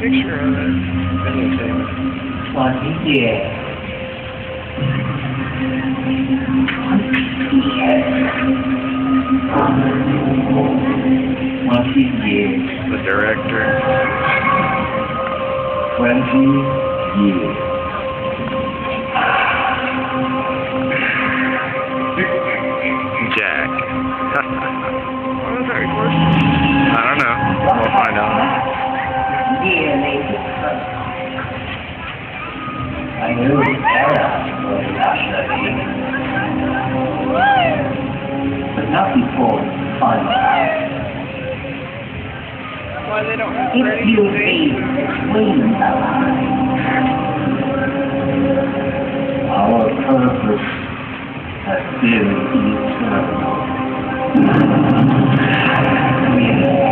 picture of it. Videotape. Twenty years. Twenty years. The director. Twenty years. Jack. before. Why they don't have If you read between the our purpose has been eternal.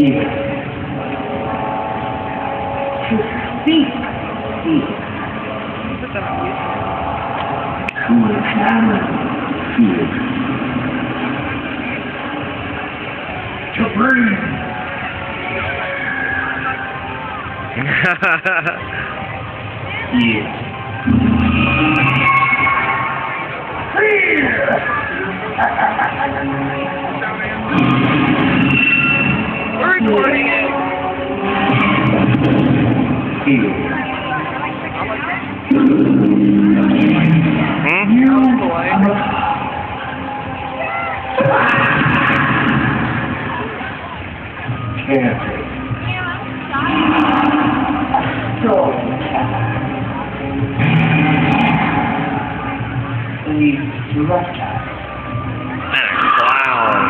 To speak here. Put that on To examine here. To breathe here. Recording it. Hmm? You Boy. careful. So, the director And a clown.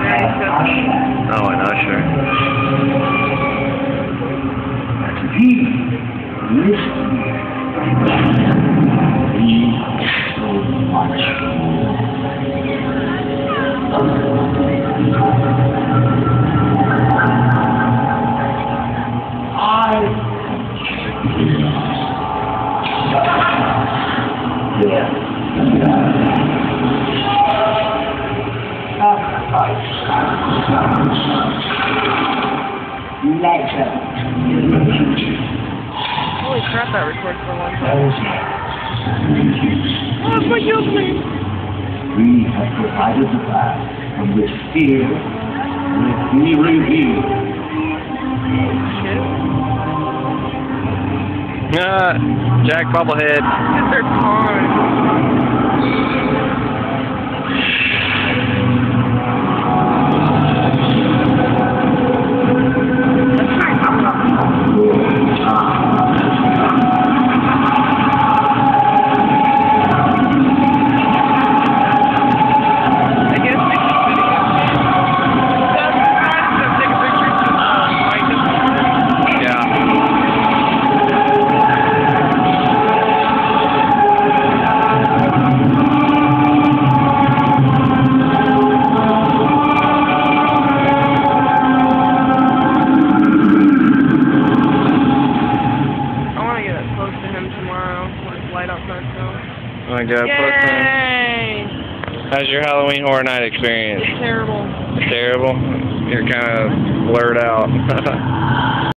Very and silky. usher Oh, an that he listened. He so much Legend. Holy crap, that records for one time. Oh, it's my Gilsman. We have provided the path from which fear will be revealed. Shit. Ah, Jack Bubblehead. It's their time. My god, Brooklyn. Yay! How's your Halloween Horror Night experience? It's terrible. Terrible? You're kind of blurred out.